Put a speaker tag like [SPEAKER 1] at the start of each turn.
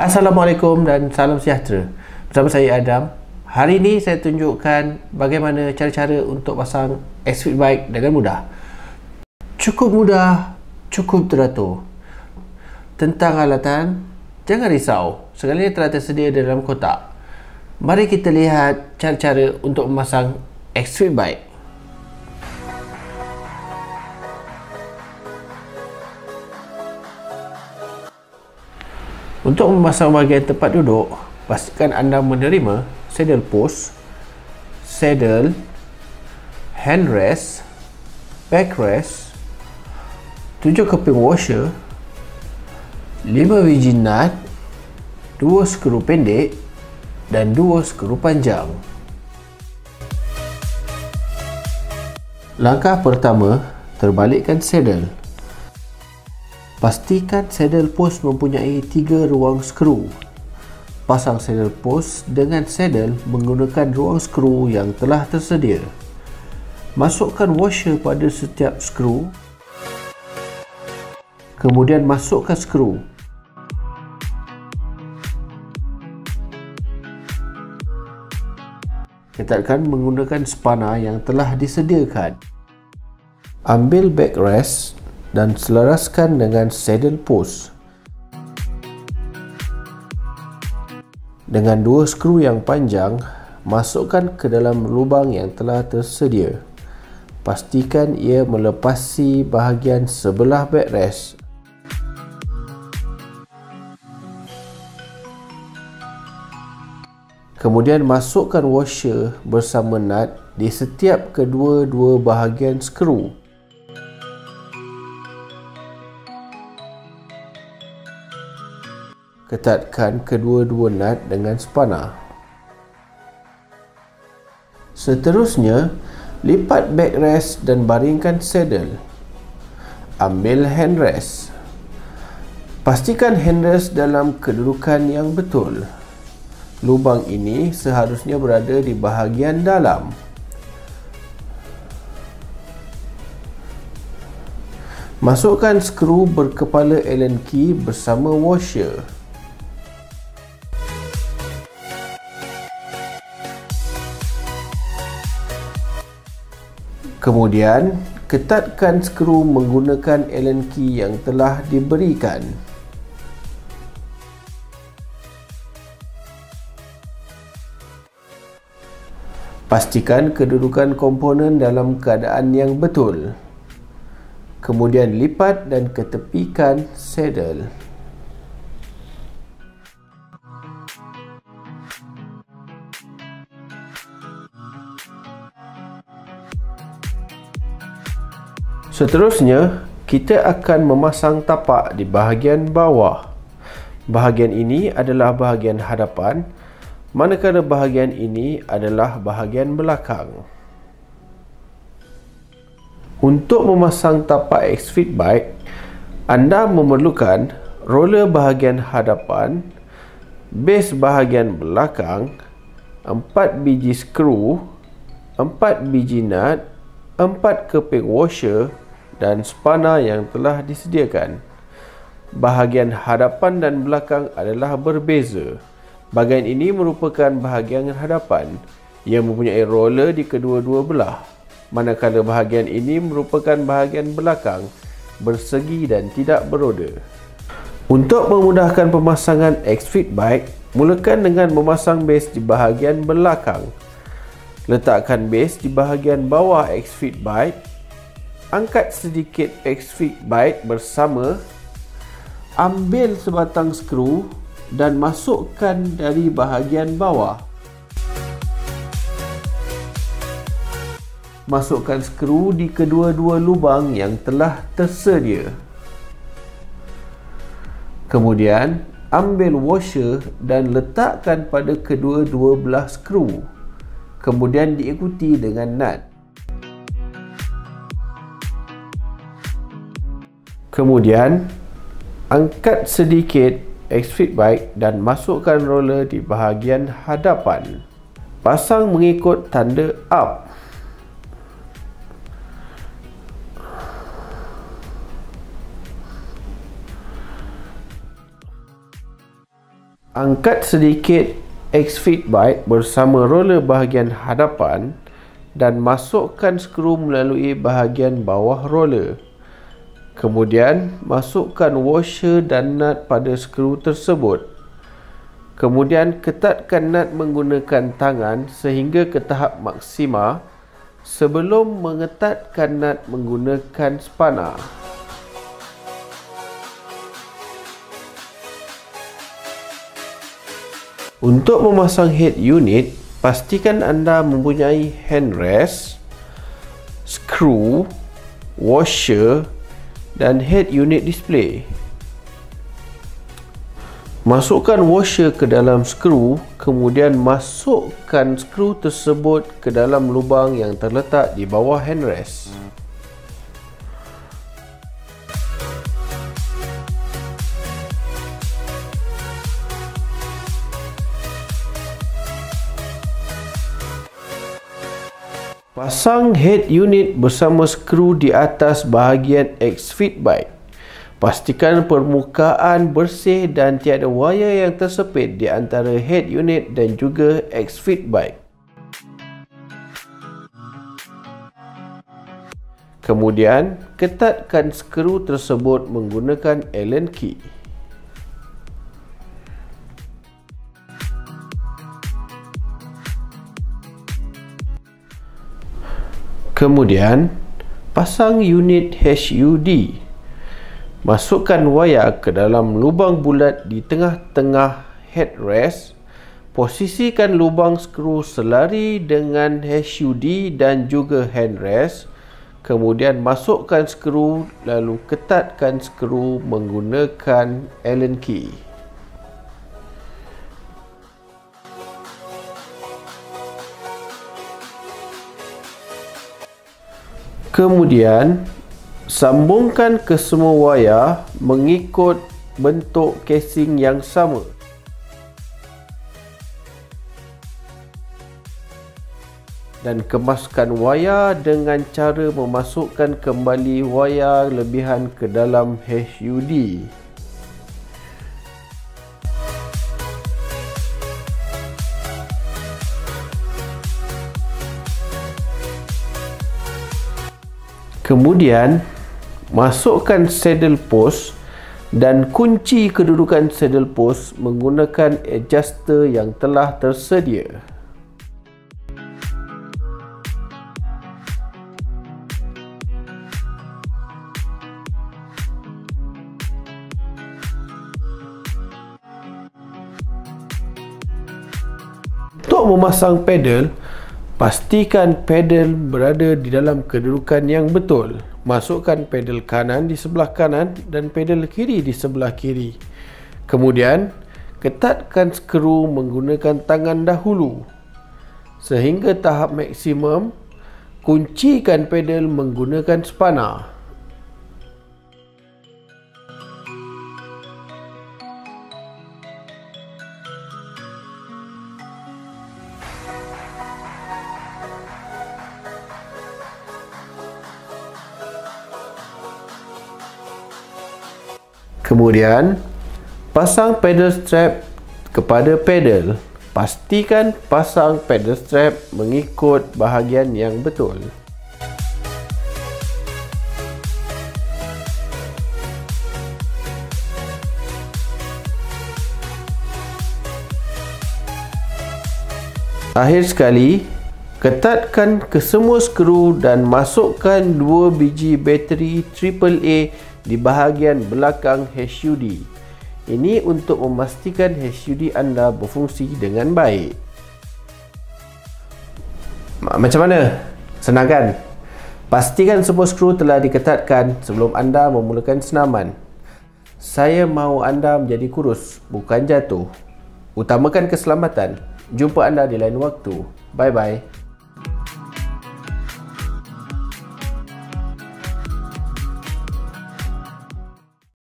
[SPEAKER 1] Assalamualaikum dan salam sejahtera. Bersama saya Adam. Hari ini saya tunjukkan bagaimana cara-cara untuk pasang Xfit bike dengan mudah. Cukup mudah, cukup teratur. Tentang alatan, jangan risau. Segalanya telah tersedia dalam kotak. Mari kita lihat cara-cara untuk memasang Xfit bike. Untuk memasang bahagian tempat duduk, pastikan anda menerima saddle post, saddle, handrest, backrest, 7 keping washer, 5 biji nut, 2 skru pendek dan 2 skru panjang. Langkah pertama, terbalikkan saddle. Pastikan saddle post mempunyai tiga ruang skru. Pasang saddle post dengan saddle menggunakan ruang skru yang telah tersedia. Masukkan washer pada setiap skru. Kemudian masukkan skru. Ketatkan menggunakan spana yang telah disediakan. Ambil backrest dan selaraskan dengan saddle post. Dengan dua skru yang panjang, masukkan ke dalam lubang yang telah tersedia. Pastikan ia melepasi bahagian sebelah backrest. Kemudian masukkan washer bersama nut di setiap kedua-dua bahagian skru. Ketatkan kedua-dua nut dengan spana. Seterusnya, lipat backrest dan baringkan saddle. Ambil handrest. Pastikan handrest dalam kedudukan yang betul. Lubang ini seharusnya berada di bahagian dalam. Masukkan skru berkepala Allen key bersama washer. Kemudian, ketatkan skru menggunakan Allen key yang telah diberikan. Pastikan kedudukan komponen dalam keadaan yang betul. Kemudian lipat dan ketepikan saddle. Seterusnya, kita akan memasang tapak di bahagian bawah. Bahagian ini adalah bahagian hadapan, manakala bahagian ini adalah bahagian belakang. Untuk memasang tapak Xfit bike, anda memerlukan roller bahagian hadapan, base bahagian belakang, 4 biji skru, 4 biji nut, 4 keping washer dan spana yang telah disediakan. Bahagian hadapan dan belakang adalah berbeza. Bahagian ini merupakan bahagian hadapan yang mempunyai roller di kedua-dua belah. Manakala bahagian ini merupakan bahagian belakang bersegi dan tidak beroda. Untuk memudahkan pemasangan Xfit bike, mulakan dengan memasang base di bahagian belakang. Letakkan base di bahagian bawah Xfit bike angkat sedikit Xfix bike bersama. Ambil sebatang skru dan masukkan dari bahagian bawah. Masukkan skru di kedua-dua lubang yang telah tersedia. Kemudian ambil washer dan letakkan pada kedua-dua belah skru. Kemudian diikuti dengan nut Kemudian angkat sedikit Xfit bike dan masukkan roller di bahagian hadapan. Pasang mengikut tanda up. Angkat sedikit X-Fit bike bersama roller bahagian hadapan dan masukkan skru melalui bahagian bawah roller. Kemudian, masukkan washer dan nut pada skru tersebut. Kemudian, ketatkan nut menggunakan tangan sehingga ke tahap maksima sebelum mengetatkan nut menggunakan spanner. Untuk memasang head unit, pastikan anda mempunyai handrest, skru, washer dan head unit display. Masukkan washer ke dalam skru, kemudian masukkan skru tersebut ke dalam lubang yang terletak di bawah handrest. Pasang head unit bersama skru di atas bahagian X-Fit bike. Pastikan permukaan bersih dan tiada wayar yang tersepit di antara head unit dan juga X-Fit bike. Kemudian, ketatkan skru tersebut menggunakan Allen key. Kemudian, pasang unit HUD. Masukkan wayar ke dalam lubang bulat di tengah-tengah headrest. Posisikan lubang skru selari dengan HUD dan juga handrest. Kemudian masukkan skru lalu ketatkan skru menggunakan Allen key. Kemudian sambungkan ke semua wayar mengikut bentuk casing yang sama. Dan kemaskan wayar dengan cara memasukkan kembali wayar lebihan ke dalam HUD. Kemudian masukkan saddle post dan kunci kedudukan saddle post menggunakan adjuster yang telah tersedia. Untuk memasang pedal, Pastikan pedal berada di dalam kedudukan yang betul. Masukkan pedal kanan di sebelah kanan dan pedal kiri di sebelah kiri. Kemudian, ketatkan skru menggunakan tangan dahulu. Sehingga tahap maksimum, kuncikan pedal menggunakan spanner. Kemudian, pasang pedal strap kepada pedal. Pastikan pasang pedal strap mengikut bahagian yang betul. Akhir sekali, ketatkan ke semua skru dan masukkan dua biji bateri AAA di bahagian belakang HUD. Ini untuk memastikan HUD anda berfungsi dengan baik. Macam mana? Senang kan? Pastikan semua skru telah diketatkan sebelum anda memulakan senaman. Saya mahu anda menjadi kurus, bukan jatuh. Utamakan keselamatan. Jumpa anda di lain waktu. Bye-bye.